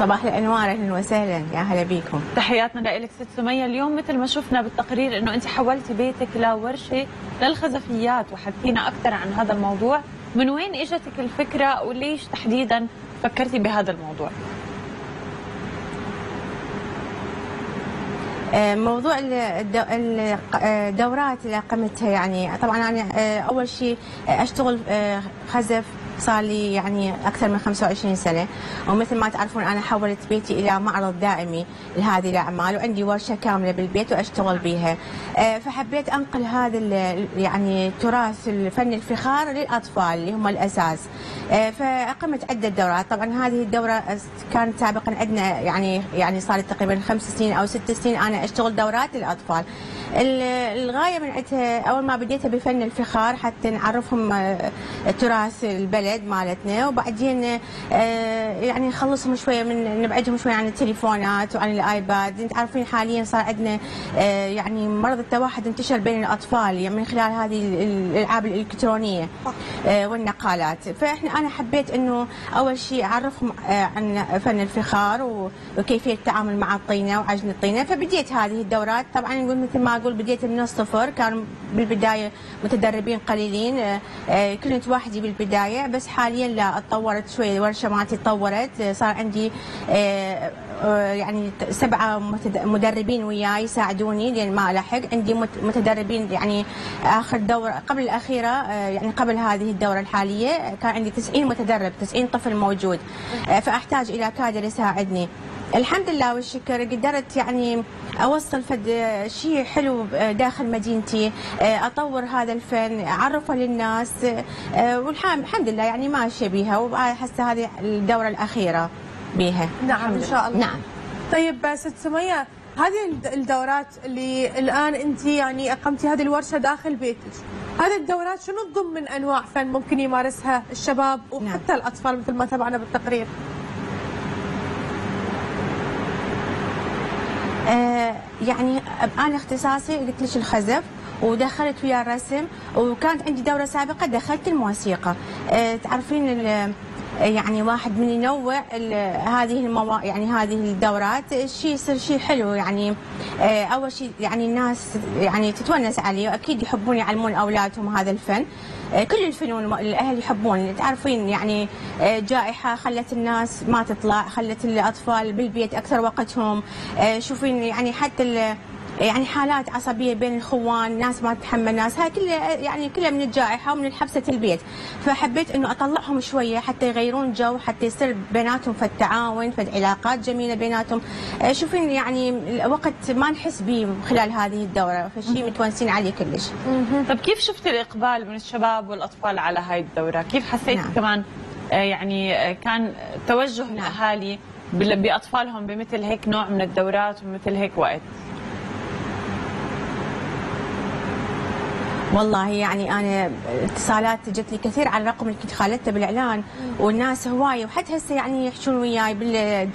صباح الأنوار أهلا وسهلا يا هلا بيكم. تحياتنا لك ست سميه اليوم. مثل ما شفنا بالتقرير إنه أنت حولتي بيتك لورشه للخزفيات وحكينا أكثر عن هذا الموضوع. من وين إجتك الفكرة وليش تحديدا فكرتي بهذا الموضوع؟ آه، موضوع الدورات اللي قمتها يعني. طبعا أنا آه، أول شيء أشتغل آه، خزف. صار لي يعني أكثر من 25 سنة. ومثل ما تعرفون أنا حولت بيتي إلى معرض دائمي لهذه الأعمال وعندي ورشة كاملة بالبيت وأشتغل بها آه، فحبيت أنقل هذا يعني تراث الفن الفخار للأطفال اللي هم الأساس. آه، فأقمت عدة دورات. طبعا هذه الدورة كانت سابقا عندنا يعني يعني صار تقريبا خمس سنين أو ست سنين أنا أشتغل دورات للأطفال. الغاية من عندها أول ما بديتها بفن الفخار حتى نعرفهم آه، تراث البلد. مالتنا وبعدين آه، يعني نخلصهم شوية من نبعدهم شوية عن التليفونات وعن الآيباد. انت عارفين حاليا صار عندنا آه، يعني مرض التوحد انتشر بين الأطفال يعني من خلال هذه الألعاب الإلكترونية والنقالات. فإحنا أنا حبيت إنه أول شيء أعرفهم عن فن الفخار وكيفية التعامل مع الطينة وعجن الطينة. فبديت هذه الدورات. طبعا نقول مثل ما أقول بديت من الصفر. كان بالبداية متدربين قليلين آه، آه، كنت وحدي بالبداية بس حاليا لا اتطورت شوي الورشه مالتي تطورت. آه، صار عندي يعني سبعة مدربين وياي يساعدوني لين ما ألحق. عندي متدربين يعني آخر دورة قبل الأخيرة يعني قبل هذه الدورة الحالية كان عندي 90 متدرب 90 طفل موجود. فأحتاج إلى كادر يساعدني. الحمد لله والشكر. قدرت يعني أوصل فد شيء حلو داخل مدينتي أطور هذا الفن أعرفه للناس والحمد لله يعني ماشية بها وحاسه هذه الدورة الأخيرة بها نعم إن شاء الله. نعم. طيب ست سمية هذه الدورات اللي الآن أنت يعني أقمتي هذه الورشة داخل بيتك هذه الدورات شنو تضم من أنواع فن ممكن يمارسها الشباب وحتى نعم. الأطفال مثل ما تابعنا بالتقرير آه يعني أنا اختصاصي قلت لك الخزف ودخلت ويا الرسم وكانت عندي دورة سابقة دخلت الموسيقى. آه تعرفين يعني واحد من ينوع هذه الموا... يعني هذه الدورات. الشيء يصير شيء حلو يعني آه، أول شيء يعني الناس يعني تتونس عليه وأكيد يحبون يعلمون أولادهم هذا الفن. آه، كل الفنون الأهل يحبون. تعرفين يعني آه، جائحة خلت الناس ما تطلع خلت الأطفال بالبيت أكثر وقتهم. شوفين يعني حتى يعني حالات عصبية بين الاخوان ناس ما تتحمل ناس هاي كلها يعني كلها من الجائحة ومن حبسه البيت. فحبيت إنه أطلعهم شوية حتى يغيرون جو حتى يصير بيناتهم في التعاون في علاقات جميلة بيناتهم. آه، شوفين يعني وقت ما نحس به خلال هذه الدورة فشيء متونسين عليه كلش. طيب كيف شفت الإقبال من الشباب والأطفال على هاي الدورة؟ كيف حسيت نعم. كمان؟ آه، يعني آه، كان توجه نعم. الأهالي بأطفالهم بمثل هيك نوع من الدورات ومثل هيك وقت؟ والله يعني أنا اتصالات جت لي كثير على الرقم اللي كنت خالدته بالإعلان والناس هواية وحتى هسه يعني يحشون وياي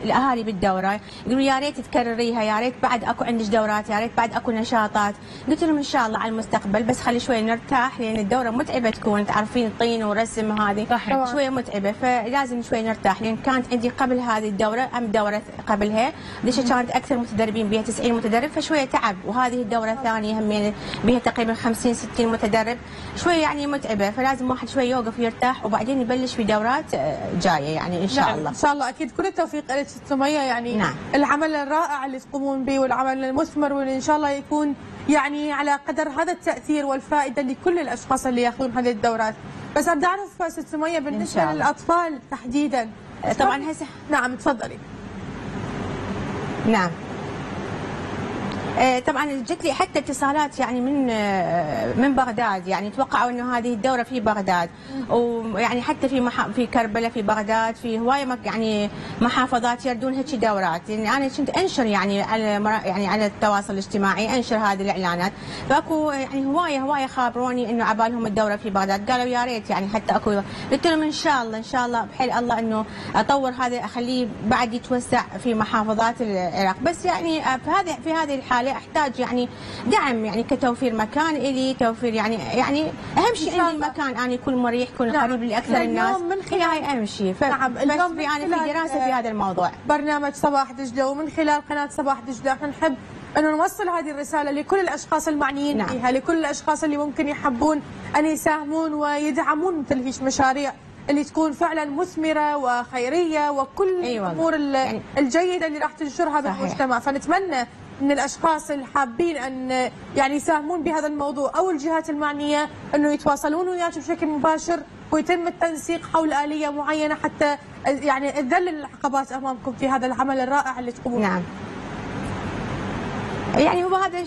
الأهالي بالدورة يقولوا يا ريت تكرريها يا ريت بعد أكو عندك دورات يا ريت بعد أكو نشاطات. قلت لهم إن شاء الله على المستقبل بس خلي شوي نرتاح لأن الدورة متعبة تكون تعرفين طين ورسم هذه. شوية متعبة فلازم شوي نرتاح لأن كانت عندي قبل هذه الدورة أم دورة قبلها ليش كانت أكثر متدربين بها 90 متدرب فشوية تعب وهذه الدورة الثانية هم بها تقريبا 50 60 متدرب شوي يعني متعبة فلازم واحد شوي يوقف يرتاح وبعدين يبلش في دورات آه، جاية يعني إن شاء نعم. الله. إن شاء الله. أكيد كل التوفيق لك سميه يعني نعم. العمل الرائع اللي تقومون به والعمل المثمر واللي إن شاء الله يكون يعني على قدر هذا التأثير والفائدة لكل الأشخاص اللي ياخذون هذه الدورات. بس أبدأ اعرف ست سميه بالنسبة للأطفال تحديدا. طبعا هسه. نعم تفضلي. نعم. طبعا جت لي حتى اتصالات يعني من آه، من بغداد. يعني توقعوا إنه هذه الدورة في بغداد. ويعني حتى في مح... في كربلاء في بغداد في هواية يعني محافظات يردون هيك دورات. يعني أنا كنت أنشر يعني على يعني على التواصل الاجتماعي أنشر هذه الإعلانات. فأكو يعني هواية هواية خابروني إنه عبالهم الدورة في بغداد. قالوا يا ريت يعني حتى أكو قلت لهم إن شاء الله إن شاء الله بحيل الله إنه أطور هذا أخليه بعد يتوسع في محافظات العراق. بس يعني في هذه في هذه الحالة رساله أحتاج يعني دعم يعني كتوفير مكان إلي توفير يعني يعني أهم شيء عندي المكان أنا يكون مريح يكون نعم. قريب لأكثر الناس من خلال هاي أهم شيء ف... نعم اليوم في أنا في دراسة في هذا الموضوع برنامج صباح دجلة ومن خلال قناة صباح دجلة إحنا نحب انه نوصل هذه الرسالة لكل الأشخاص المعنيين نعم. فيها لكل الأشخاص اللي ممكن يحبون أن يساهمون ويدعمون مثل هيش مشاريع اللي تكون فعلا مثمرة وخيرية وكل أيوة. الأمور ال- يعني الجيدة اللي راح تنشرها. بالمجتمع فنتمنى من الأشخاص الحابين أن يعني يساهمون بهذا الموضوع أو الجهات المعنية أنه يتواصلون وياك بشكل مباشر ويتم التنسيق حول آلية معينة حتى يعني تذلل العقبات أمامكم في هذا العمل الرائع اللي تقومون. نعم يعني هو هذا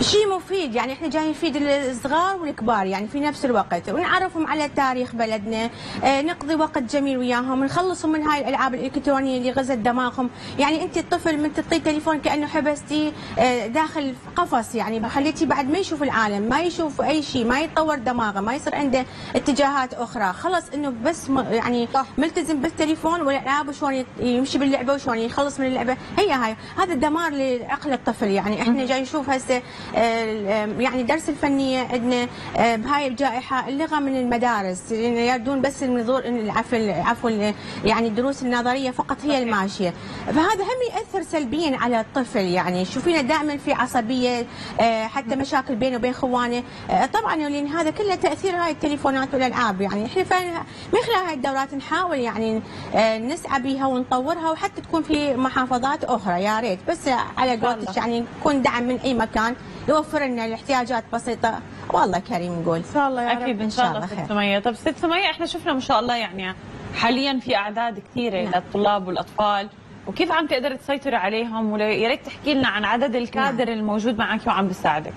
شيء مفيد يعني إحنا جايين نفيد الصغار والكبار يعني في نفس الوقت. ونعرفهم على تاريخ بلدنا آه، نقضي وقت جميل وياهم نخلصهم من هاي الألعاب الإلكترونية اللي غزت دماغهم. يعني أنت الطفل من تعطيه تليفون كأنه حبستي آه، داخل قفص يعني خليتي بعد ما يشوف العالم ما يشوف أي شيء ما يتطور دماغه ما يصير عنده اتجاهات أخرى. خلص إنه بس يعني ملتزم بالتليفون والألعاب وشلون يمشي باللعبة وشلون يخلص من اللعبة. هي هاي. هذا دمار لعقل الطفل يعني إحنا جاي نشوف هسه يعني درس الفنيه عندنا آه، بهاي الجائحة اللغة من المدارس لأن يردون بس النظور العفو يعني الدروس النظرية فقط هي الماشية. فهذا هم يأثر سلبيا على الطفل يعني شوفينا دائما في عصبية آه، حتى مشاكل بينه وبين خوانه. آه، طبعا لأن هذا كله تأثير هاي التليفونات والألعاب يعني إحنا فعلا من خلال هاي الدورات نحاول يعني آه، نسعى بها ونطورها وحتى تكون في محافظات أخرى يا ريت. بس على. قولتك يعني يكون دعم من أي مكان. يوفر لنا الاحتياجات بسيطة. والله كريم نقول إن شاء الله يا رب أكيد إن شاء الله. ست سمية طب ست سمية إحنا شفنا ما شاء الله يعني حاليا في أعداد كثيرة نعم. للطلاب والأطفال. وكيف عم تقدر تسيطري عليهم؟ ويا ريت تحكي لنا عن عدد الكادر الموجود معك وعم بيساعدك.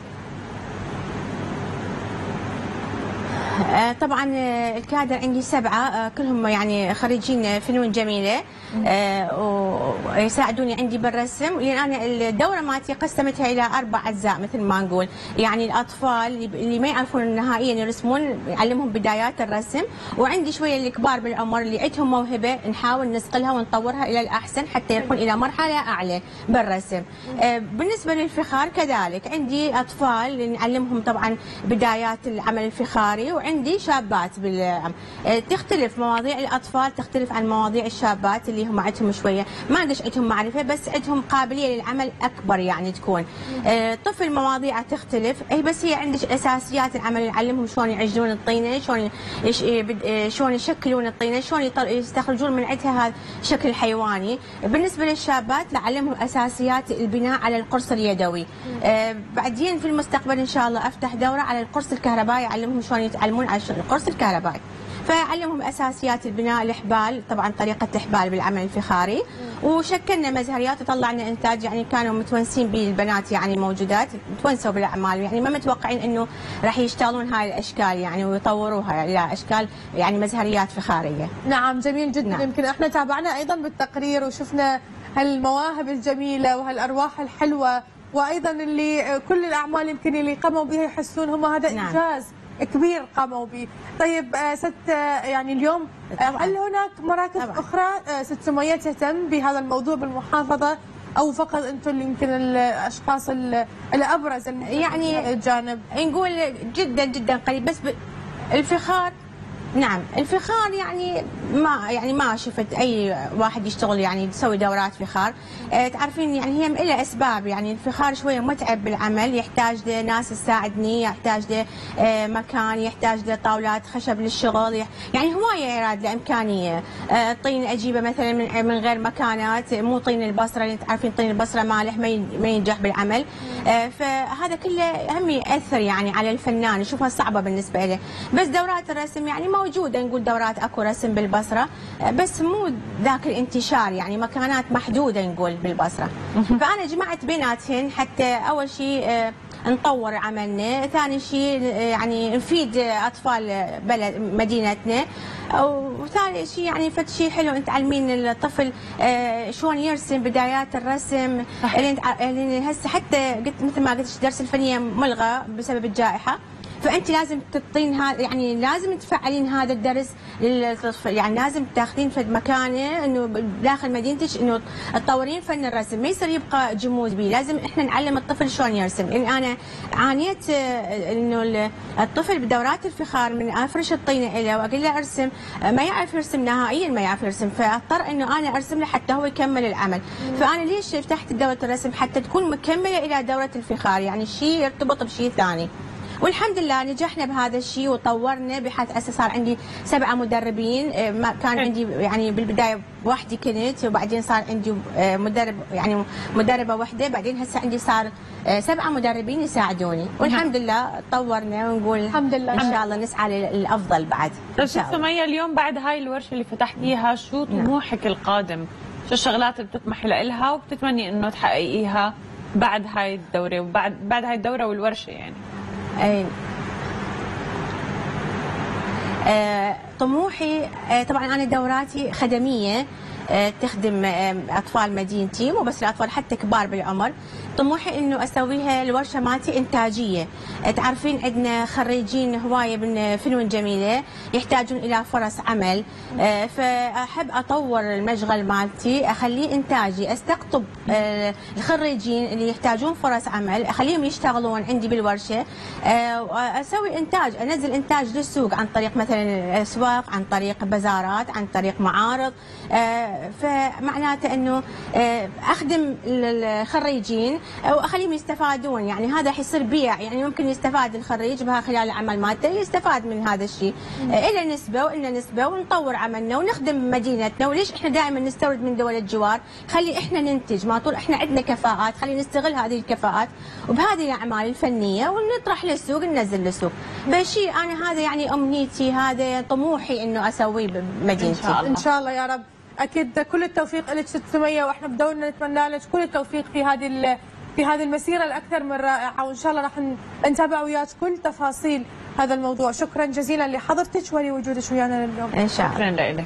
طبعا آه، الكادر عندي سبعة آه، كلهم يعني خريجين فنون جميلة آه، و- ويساعدوني عندي بالرسم. لأن أنا الدورة مالتي قسمتها إلى أربع أجزاء مثل ما نقول. يعني الأطفال اللي- ما يعرفون نهائيا يرسمون يعلمهم بدايات الرسم. وعندي شوية الكبار بالعمر اللي عندهم موهبة نحاول نسقلها ونطورها إلى الأحسن حتى يكون إلى مرحلة أعلى بالرسم. آه، بالنسبة للفخار كذلك. عندي أطفال نعلمهم طبعا بدايات العمل الفخاري وعندي شابات بالعم. آه، تختلف مواضيع الأطفال تختلف عن مواضيع الشابات اللي هم عندهم شوية. ما قدش عندهم معرفة بس عندهم قابلية للعمل أكبر يعني تكون. آه، طفل مواضيعه تختلف. أي بس هي عندك أساسيات العمل نعلمهم شلون يعجنون الطينة شلون بد- آه، شلون يشكلون الطينة شلون يستخرجون من عندها هذا الشكل الحيواني بالنسبة للشابات نعلمهم أساسيات البناء على القرص اليدوي. آه، بعدين في المستقبل إن شاء الله أفتح دورة على القرص الكهربائي أعلمهم شلون يتعلمون على القرص الكهربائي. فعلمهم أساسيات البناء الإحبال طبعا طريقة الإحبال بالعمل الفخاري. وشكلنا مزهريات وطلعنا إنتاج يعني كانوا متونسين به البنات يعني موجودات تونسوا بالأعمال. يعني ما متوقعين إنه راح يشتغلون هاي الأشكال يعني ويطوروها إلى أشكال يعني مزهريات فخارية. نعم جميل جدا. نعم. يمكن إحنا تابعنا أيضا بالتقرير وشفنا هالمواهب الجميلة وهالأرواح الحلوة وأيضا اللي كل الأعمال يمكن اللي قاموا بها يحسون هم هذا نعم. إنجاز. كبير قاموا به طيب آه، ست آه، يعني اليوم آه،. هل هناك مراكز طبعاً. أخرى ست سمية تهتم بهذا الموضوع بالمحافظة أو فقط أنتم اللي يمكن الأشخاص ال- الأبرز يعني- الجانب نقول جدا جدا قريب بس. الفخار نعم الفخار يعني ما يعني ما شفت أي واحد يشتغل يعني يسوي دورات فخار. آه تعرفين يعني هي لها أسباب يعني الفخار شوية متعب بالعمل يحتاج له ناس تساعدني يحتاج له آه مكان يحتاج له طاولات خشب للشغل يعني هواية يراد له إمكانية. آه طين أجيبه مثلا من من غير مكانات مو طين البصرة اللي تعرفين طين البصرة مالح ما ين- ما ينجح بالعمل. آه فهذا كله هم يأثر يعني على الفنان يشوفها صعبة بالنسبة له. بس دورات الرسم يعني موجوده نقول دورات أكو رسم بالبصرة بس مو ذاك الانتشار يعني مكانات محدودة نقول بالبصرة. فأنا جمعت بيناتهن حتى أول شيء آه نطور عملنا ثاني شيء آه، يعني نفيد آه، أطفال بلد مدينتنا. وثالث شيء يعني فد شيء حلو انت تعلمين الطفل شلون يرسم بدايات الرسم. اللي هسه حتى قلت مثل ما قلت درس الفنية ملغى بسبب الجائحة. فأنت لازم تطين هذا يعني لازم تفعلين هذا الدرس للطفل يعني لازم تاخذين في مكانه إنه داخل مدينتك إنه تطورين فن الرسم. ما يصير يبقى جمود به لازم إحنا نعلم الطفل شلون يرسم. لأن أنا عانيت إنه الطفل بدورات الفخار من أفرش الطينة له وأقول له ارسم. ما يعرف يرسم نهائيا ما يعرف يرسم. فأضطر إنه أنا أرسم له حتى هو يكمل العمل. فأنا ليش فتحت دورة الرسم؟ حتى تكون مكملة إلى دورة الفخار. يعني شيء يرتبط بشيء ثاني. والحمد لله نجحنا بهذا الشيء وطورنا بحيث هسه صار عندي سبعة مدربين. آه، ما كان عندي يعني بالبداية وحدي كنت وبعدين صار عندي آه، مدرب يعني مدربة وحدة. بعدين هسه عندي صار آه، سبعة مدربين يساعدوني. والحمد لله طورنا ونقول الحمد لله. إن شاء الله نسعى للأفضل بعد. إن شاء الله. سمية اليوم بعد هاي الورشة اللي فتحتيها شو نعم. طموحك القادم؟ شو الشغلات اللي بتطمحي لها وبتتمني إنه تحققيها بعد هاي الدورة وبعد بعد هاي الدورة والورشة يعني؟ آه، طموحي آه، طبعا أنا دوراتي خدمية آه، تخدم أطفال مدينتي مو بس الأطفال حتى كبار بالعمر. طموحي إنه أسويها الورشه مالتي إنتاجية. تعرفين عندنا خريجين هواية من فنون جميلة يحتاجون إلى فرص عمل. آه، فأحب أطور المشغل مالتي أخليه إنتاجي أستقطب آه، الخريجين اللي يحتاجون فرص عمل أخليهم يشتغلون عندي بالورشة. آه، أسوي إنتاج أنزل إنتاج للسوق عن طريق مثلا أسواق عن طريق بازارات عن طريق معارض. فمعناته إنه أخدم الخريجين واخليهم يستفادون. يعني هذا حيصير بيع. يعني ممكن يستفاد الخريج بها خلال العمل مالته يستفاد من هذا الشيء. إلى نسبة وإلى نسبة ونطور عملنا ونخدم مدينتنا. وليش إحنا دائما نستورد من دول الجوار؟ خلي إحنا ننتج. ما طول إحنا عندنا كفاءات. خلي نستغل هذه الكفاءات. وبهذه الأعمال الفنية ونطرح للسوق ننزل للسوق. فشيء أنا هذا يعني أمنيتي هذا طموحي إنه أسويه بمدينتي إن شاء الله, إن شاء الله يا رب. أكيد كل التوفيق لك ست سمية وإحنا بدورنا نتمنى لك كل التوفيق في هذه في هذه المسيرة الأكثر من رائعة وإن شاء الله راح نتابع وياك كل تفاصيل هذا الموضوع. شكرا جزيلا لحضرتك ولوجودك ويانا اليوم إن شاء الله. شكرا لك.